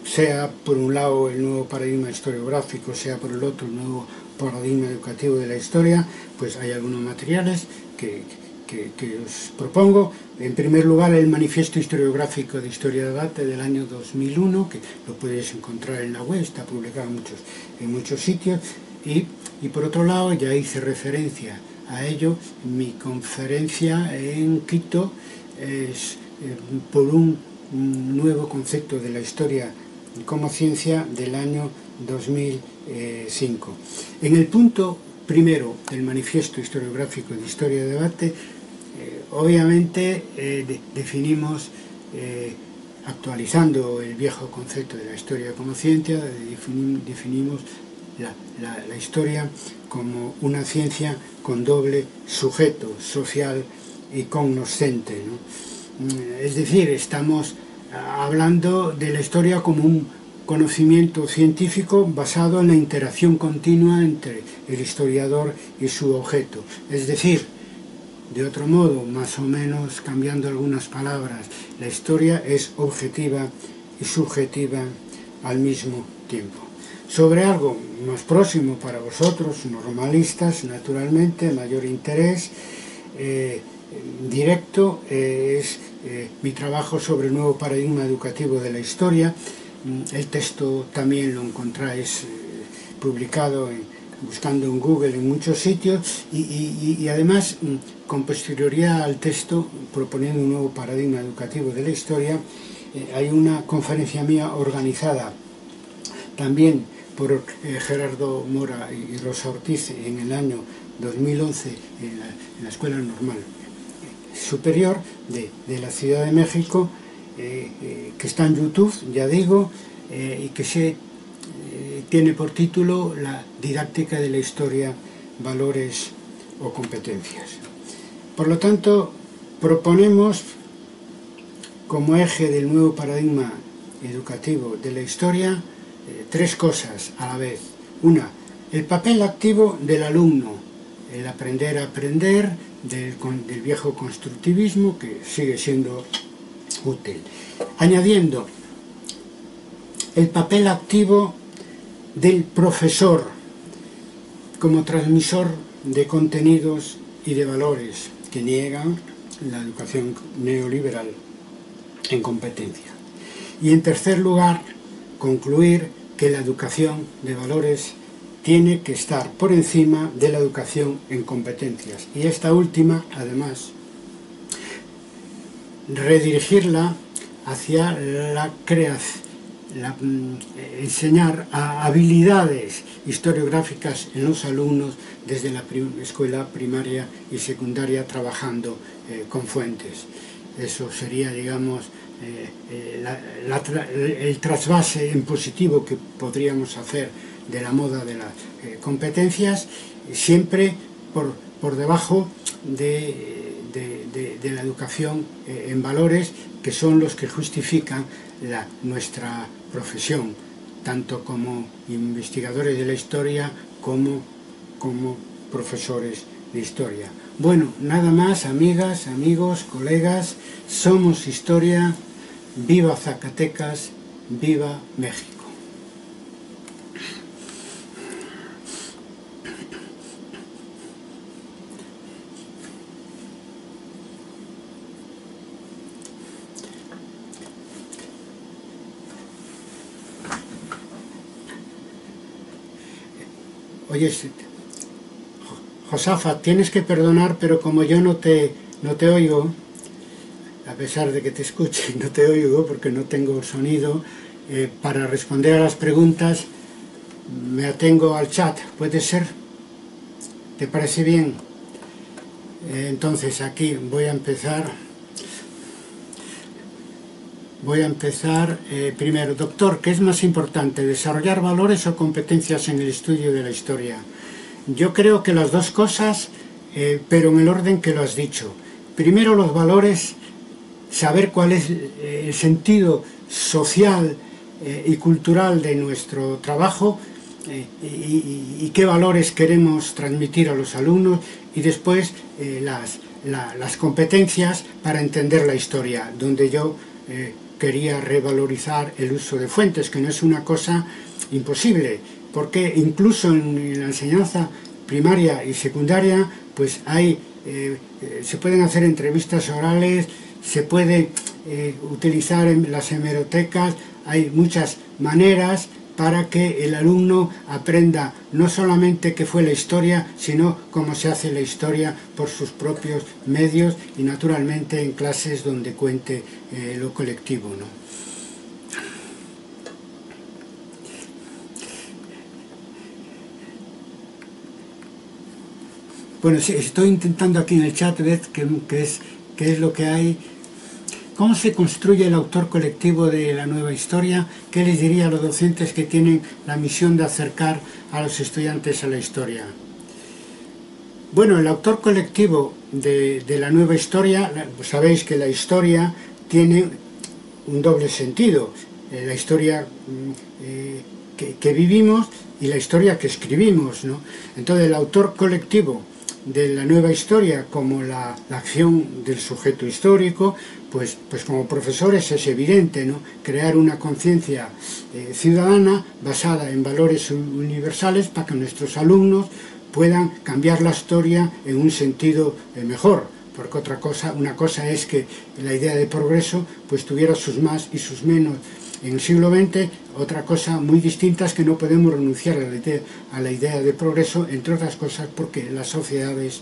sea por un lado el nuevo paradigma historiográfico, sea por el otro el nuevo paradigma educativo de la historia, pues hay algunos materiales que, os propongo. En primer lugar, el Manifiesto Historiográfico de Historia de Debate del año 2001, que lo podéis encontrar en la web, está publicado en muchos, en muchos sitios. Y por otro lado, ya hice referencia a ello, mi conferencia en Quito es eh, por un, nuevo concepto de la historia como ciencia del año 2005. En el punto primero del manifiesto historiográfico de historia de debate, eh, obviamente eh, de, definimos, actualizando el viejo concepto de la historia como ciencia, definim, definimos la historia como una ciencia con doble sujeto social y cognoscente. ¿no? Mm, es decir, estamos hablando de la historia como un conocimiento científico basado en la interacción continua entre el historiador y su objeto. Es decir, de otro modo, más o menos cambiando algunas palabras, la historia es objetiva y subjetiva al mismo tiempo. Sobre algo más próximo para vosotros, normalistas, naturalmente, mayor interés eh, directo eh, es eh, mi trabajo sobre el nuevo paradigma educativo de la historia. Mm, el texto también lo encontráis publicado buscando en Google en muchos sitios y, además mm, con posterioridad al texto proponiendo un nuevo paradigma educativo de la historia hay una conferencia mía organizada también por eh, Gerardo Mora y Rosa Ortiz en el año 2011 en la, Escuela Normal Superior de, la Ciudad de México que está en YouTube, ya digo, y que se tiene por título la didáctica de la historia, valores o competencias. Por lo tanto, proponemos como eje del nuevo paradigma educativo de la historia eh, tres cosas a la vez. Una, el papel activo del alumno, el aprender a aprender del, del viejo constructivismo que sigue siendo útil. Añadiendo el papel activo del profesor como transmisor de contenidos y de valores que niegan la educación neoliberal en competencia. Y en tercer lugar, concluir que la educación de valores tiene que estar por encima de la educación en competencias. Y esta última, además, redirigirla hacia la creación Mm, enseñar habilidades historiográficas en los alumnos desde la escuela primaria y secundaria trabajando eh, con fuentes. Eso sería, digamos, eh, eh, el trasvase en positivo que podríamos hacer de la moda de las competencias, siempre por, por debajo de, de la educación en valores que son los que justifican nuestra profesión, tanto como investigadores de la historia como como profesores de historia. Bueno, nada más, amigas, amigos, colegas, somos historia, viva Zacatecas, viva México. oye, Josafa, tienes que perdonar, pero como yo no te, no te oigo, a pesar de que te escuche, no te oigo porque no tengo sonido, eh, para responder a las preguntas me atengo al chat, ¿puede ser? ¿Te parece bien? Eh, entonces aquí voy a empezar Voy a empezar eh, primero. Doctor, ¿qué es más importante, desarrollar valores o competencias en el estudio de la historia? Yo creo que las dos cosas, pero en el orden que lo has dicho. Primero los valores, saber cuál es eh, el sentido social y cultural de nuestro trabajo y, qué valores queremos transmitir a los alumnos y después las, las competencias para entender la historia, donde yo quería revalorizar el uso de fuentes, que no es una cosa imposible, porque incluso en la enseñanza primaria y secundaria, pues hay, eh, eh, se pueden hacer entrevistas orales, se puede eh, utilizar en las hemerotecas, hay muchas maneras para que el alumno aprenda no solamente qué fue la historia, sino cómo se hace la historia por sus propios medios y naturalmente en clases donde cuente eh, lo colectivo. ¿no? Bueno, estoy intentando aquí en el chat ver qué, es, qué es lo que hay ¿Cómo se construye el autor colectivo de la nueva historia? ¿Qué les diría a los docentes que tienen la misión de acercar a los estudiantes a la historia? Bueno, el autor colectivo de, la nueva historia, sabéis que la historia tiene un doble sentido. Eh, la historia mm, eh, que, vivimos y la historia que escribimos. ¿no? Entonces el autor colectivo de la nueva historia como la, acción del sujeto histórico, pues, pues como profesores es evidente, ¿no? Crear una conciencia eh, ciudadana basada en valores universales para que nuestros alumnos puedan cambiar la historia en un sentido eh, mejor, porque otra cosa, una cosa es que la idea de progreso pues tuviera sus más y sus menos en el siglo XX otra cosa muy distinta es que no podemos renunciar a la idea, de progreso, entre otras cosas porque las sociedades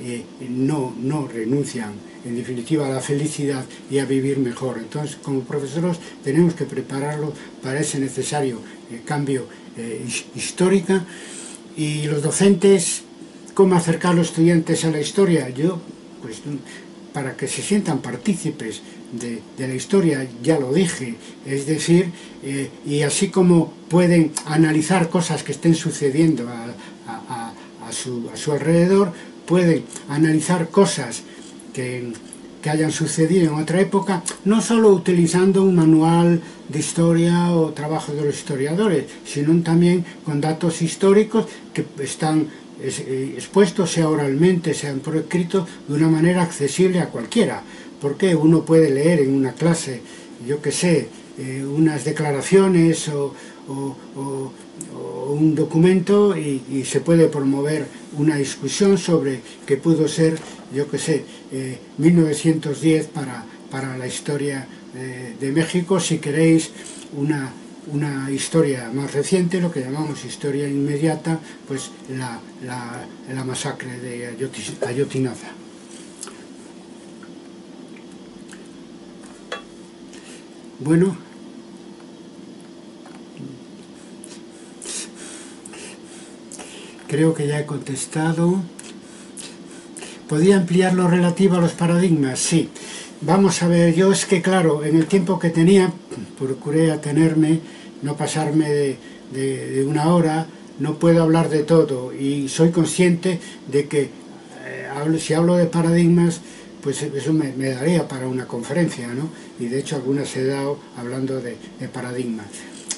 eh, no, no renuncian en definitiva a la felicidad y a vivir mejor. Entonces, como profesores tenemos que prepararlo para ese necesario eh, cambio eh, histórico y los docentes, ¿cómo acercar a los estudiantes a la historia? Yo, pues, para que se sientan partícipes de, la historia, ya lo dije, es decir, eh, y así como pueden analizar cosas que estén sucediendo a, su, a su alrededor, pueden analizar cosas que, que hayan sucedido en otra época, no solo utilizando un manual de historia o trabajo de los historiadores, sino también con datos históricos que están eh, expuestos, sea oralmente, sea por escrito, de una manera accesible a cualquiera. Porque uno puede leer en una clase, yo que sé, eh, unas declaraciones o, un documento y, se puede promover una discusión sobre que pudo ser, yo que sé, 1910 eh, para, para la historia de México, si queréis una, una historia más reciente, lo que llamamos historia inmediata, pues la, la, masacre de Ayotinaza. Bueno, creo que ya he contestado. ¿Podría ampliar lo relativo a los paradigmas? Sí. Vamos a ver, yo es que claro, en el tiempo que tenía, procuré atenerme no pasarme de, una hora, no puedo hablar de todo y soy consciente de que eh, si hablo de paradigmas, pues eso me, daría para una conferencia, ¿no? Y de hecho algunas he dado hablando de, paradigmas.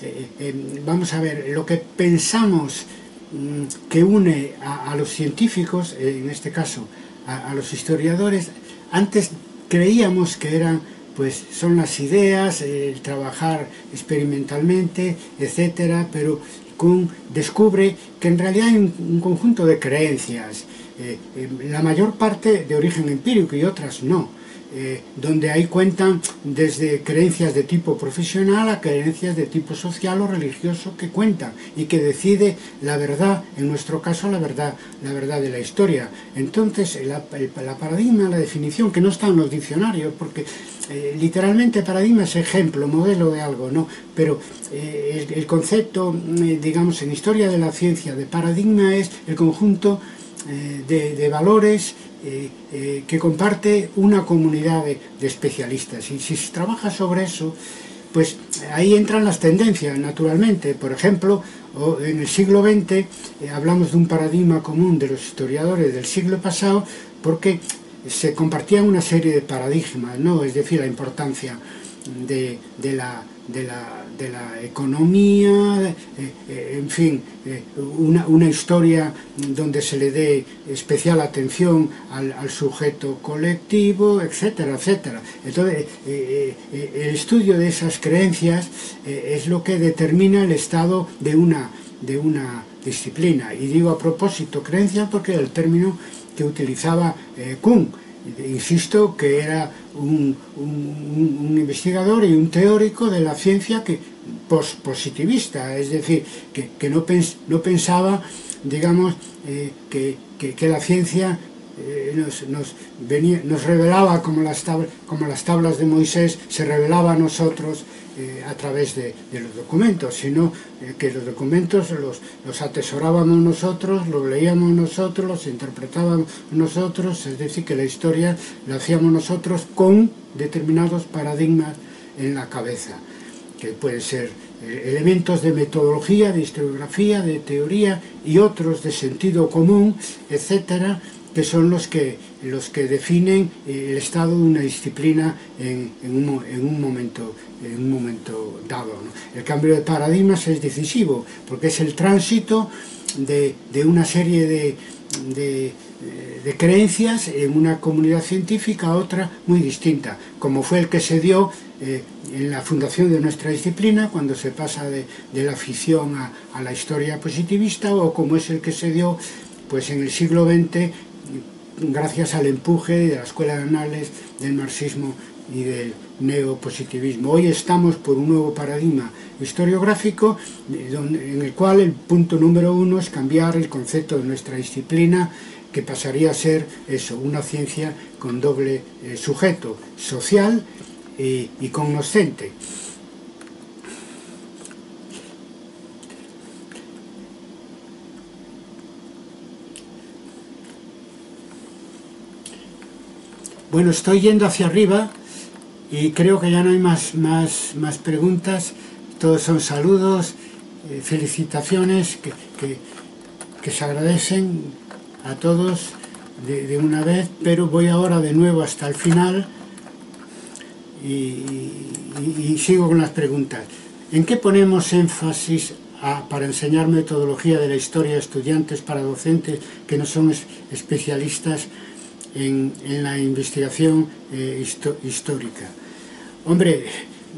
Eh, eh, vamos a ver, lo que pensamos mm, que une a, los científicos, en este caso a los historiadores, antes creíamos que eran pues son las ideas, el trabajar experimentalmente, etcétera, pero Kuhn descubre que en realidad hay un, conjunto de creencias, eh, la mayor parte de origen empírico y otras no. Eh, donde ahí cuentan desde creencias de tipo profesional a creencias de tipo social o religioso que cuentan y que decide la verdad, en nuestro caso la verdad, la verdad de la historia. Entonces, la, paradigma, la definición, que no está en los diccionarios, porque eh, literalmente paradigma es ejemplo, modelo de algo, ¿no? Pero el, concepto, digamos, en historia de la ciencia de paradigma es el conjunto de valores eh, eh, que comparte una comunidad de, especialistas. Y si se trabaja sobre eso, pues ahí entran las tendencias, naturalmente. Por ejemplo, en el siglo XX eh, hablamos de un paradigma común de los historiadores del siglo pasado porque se compartían una serie de paradigmas, ¿no? es decir, la importancia de, de la de la economía, eh, eh, en fin, eh, una, historia donde se le dé especial atención al, sujeto colectivo, etcétera, etcétera. Entonces, el estudio de esas creencias es lo que determina el estado de una, de una disciplina. Y digo a propósito creencias porque era el término que utilizaba Kuhn. Insisto que era un, investigador y un teórico de la ciencia que positivista, es decir, que, no, pensaba, digamos, eh, que, la ciencia eh, nos, revelaba como las tablas de Moisés se revelaba a nosotros eh, a través de, los documentos, sino que los documentos los, los, atesorábamos nosotros, los leíamos nosotros, los interpretábamos nosotros, es decir, que la historia la hacíamos nosotros con determinados paradigmas en la cabeza, que pueden ser eh, elementos de metodología, de historiografía, de teoría y otros de sentido común, etcétera, que son los que, los que definen eh, el estado de una disciplina en, un, momento, en un momento dado. El cambio de paradigmas es decisivo, porque es el tránsito de, una serie de, de, de, creencias en una comunidad científica a otra muy distinta, como fue el que se dio eh, en la fundación de nuestra disciplina, cuando se pasa de, la afición a, a, la historia positivista, o como es el que se dio pues en el siglo XX, gracias al empuje de la Escuela de Anales del marxismo y del neopositivismo. Hoy estamos por un nuevo paradigma historiográfico en el cual el punto número uno es cambiar el concepto de nuestra disciplina que pasaría a ser eso, una ciencia con doble eh, sujeto, social y, y cognoscente. Bueno, estoy yendo hacia arriba y creo que ya no hay más, más, más preguntas, todos son saludos, eh, felicitaciones que, que, se agradecen a todos de, una vez, pero voy ahora de nuevo hasta el final y, sigo con las preguntas. ¿En qué ponemos énfasis para enseñar metodología de la historia a estudiantes, para docentes que no son es, especialistas en, en la investigación eh, histórica. Hombre,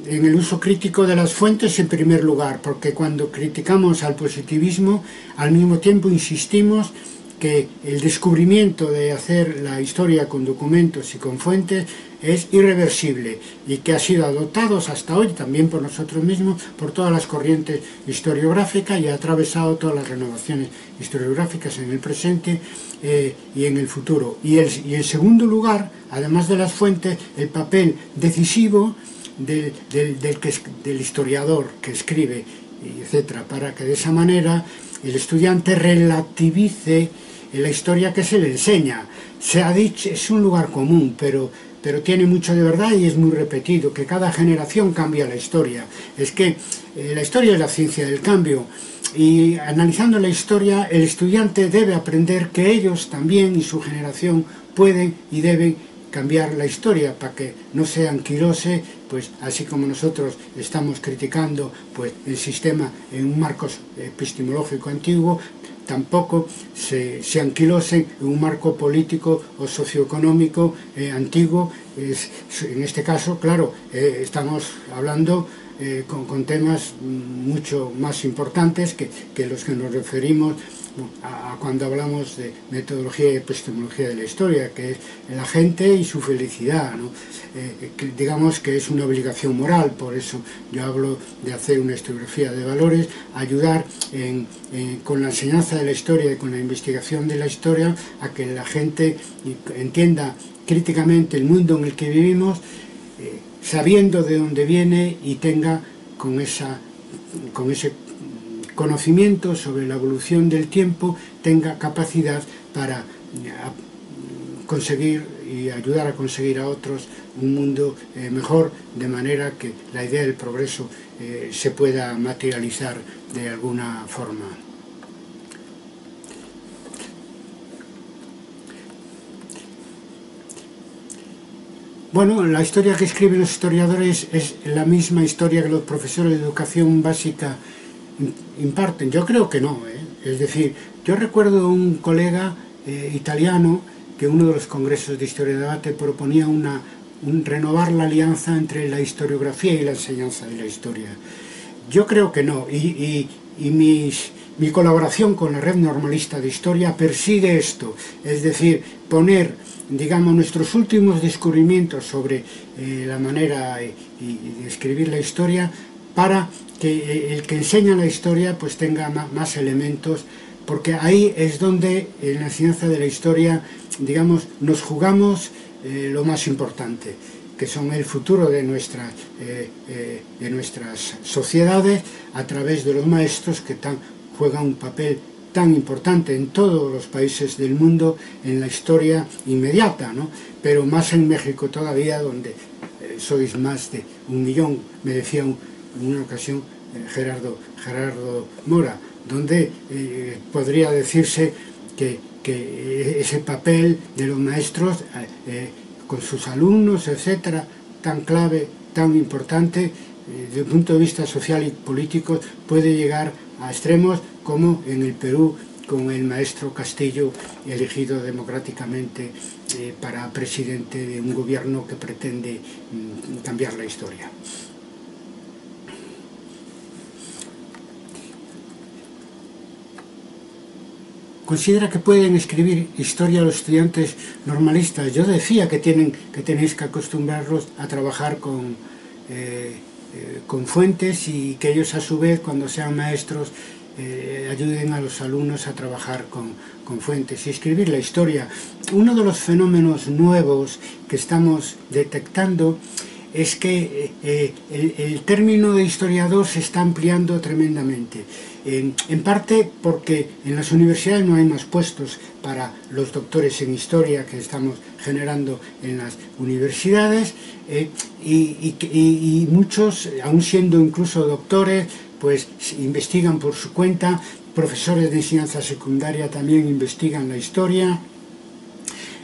en el uso crítico de las fuentes en primer lugar, porque cuando criticamos al positivismo, al mismo tiempo insistimos que el descubrimiento de hacer la historia con documentos y con fuentes es irreversible y que ha sido adoptado hasta hoy también por nosotros mismos, por todas las corrientes historiográficas y ha atravesado todas las renovaciones historiográficas en el presente eh, y en el futuro. Y, el, en segundo lugar, además de las fuentes, el papel decisivo del, del, del historiador que escribe, etcétera, para que de esa manera el estudiante relativice la historia que se le enseña. Se ha dicho, es un lugar común, pero pero tiene mucho de verdad y es muy repetido, que cada generación cambia la historia. Es que eh, la historia es la ciencia del cambio y analizando la historia el estudiante debe aprender que ellos también y su generación pueden y deben cambiar la historia para que no sean quirose, pues así como nosotros estamos criticando pues el sistema en un marco epistemológico antiguo, tampoco se, se anquilosen en un marco político o socioeconómico eh, antiguo. En este caso, claro, eh, estamos hablando eh, con, temas mucho más importantes que, los que nos referimos a, cuando hablamos de metodología y epistemología de la historia, que es la gente y su felicidad. ¿no? Eh, digamos que es una obligación moral, por eso yo hablo de hacer una historiografía de valores, ayudar con la enseñanza de la historia y con la investigación de la historia a que la gente entienda críticamente el mundo en el que vivimos, eh, sabiendo de dónde viene y tenga con, esa, con ese conocimiento sobre la evolución del tiempo, tenga capacidad para conseguir y ayudar a conseguir a otros un mundo eh, mejor, de manera que la idea del progreso eh, se pueda materializar de alguna forma. Bueno, la historia que escriben los historiadores es la misma historia que los profesores de educación básica imparten. Yo creo que no. ¿eh? Es decir, yo recuerdo un colega eh, italiano que uno de los congresos de historia de debate proponía una, un, renovar la alianza entre la historiografía y la enseñanza de la historia. Yo creo que no, y, y, y mi colaboración con la red normalista de historia persigue esto, es decir, poner, digamos, nuestros últimos descubrimientos sobre eh, la manera de escribir la historia para que eh, el que enseña la historia pues tenga más, elementos porque ahí es donde en la enseñanza de la historia, digamos, nos jugamos eh, lo más importante, que son el futuro de, nuestra, eh, eh, de nuestras sociedades a través de los maestros que tan, juegan un papel tan importante en todos los países del mundo en la historia inmediata, ¿no? pero más en México todavía, donde eh, sois más de un millón, me decía en una ocasión eh, Gerardo, Gerardo Mora, donde eh, podría decirse que, que, ese papel de los maestros con sus alumnos, etcétera, tan clave, tan importante, desde el punto de vista social y político, puede llegar a extremos como en el Perú con el maestro Castillo elegido democráticamente eh, para presidente de un gobierno que pretende mm, cambiar la historia. considera que pueden escribir historia los estudiantes normalistas. Yo decía que, tienen, que tenéis que acostumbrarlos a trabajar con, eh, eh, con fuentes y que ellos a su vez, cuando sean maestros, eh, ayuden a los alumnos a trabajar con, con, fuentes y escribir la historia. Uno de los fenómenos nuevos que estamos detectando es que eh, el, el, término de historiador se está ampliando tremendamente. En, en, parte porque en las universidades no hay más puestos para los doctores en historia que estamos generando en las universidades eh, y, y, muchos, aún siendo incluso doctores, pues investigan por su cuenta, profesores de enseñanza secundaria también investigan la historia,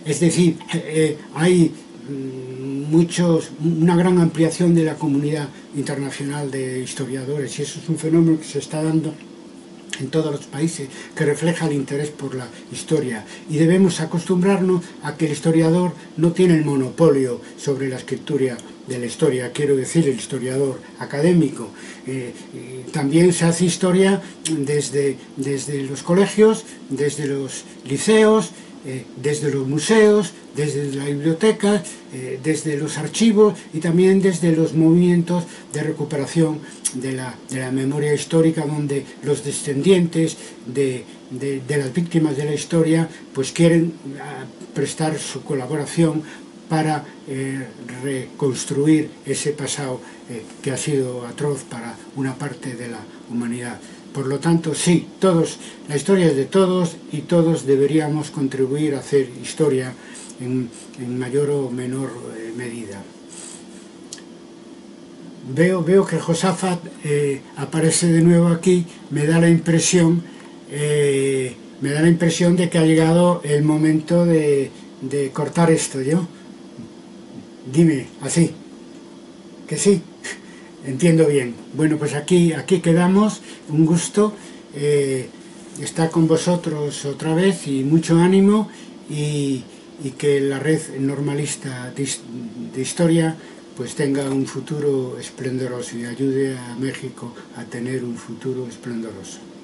es decir, eh, hay mm, muchos, una gran ampliación de la comunidad internacional de historiadores y eso es un fenómeno que se está dando en todos los países que refleja el interés por la historia. Y debemos acostumbrarnos a que el historiador no tiene el monopolio sobre la escritura de la historia, quiero decir el historiador académico. Eh, también se hace historia desde, desde los colegios, desde los liceos, eh, desde los museos, desde la biblioteca, eh, desde los archivos y también desde los movimientos de recuperación de la, de la memoria histórica donde los descendientes de, de, de, las víctimas de la historia pues quieren uh, prestar su colaboración para eh, reconstruir ese pasado eh, que ha sido atroz para una parte de la humanidad. Por lo tanto, sí, todos, la historia es de todos y todos deberíamos contribuir a hacer historia en, mayor o menor eh, medida. Veo, veo que Josafat aparece de nuevo aquí, me da la impresión, me da la impresión de que ha llegado el momento de, de cortar esto, ¿yo? Dime, así, que sí, entiendo bien. Bueno, pues aquí, aquí quedamos, un gusto eh, estar con vosotros otra vez y mucho ánimo y, que la red normalista de, de historia pues tenga un futuro esplendoroso y ayude a México a tener un futuro esplendoroso.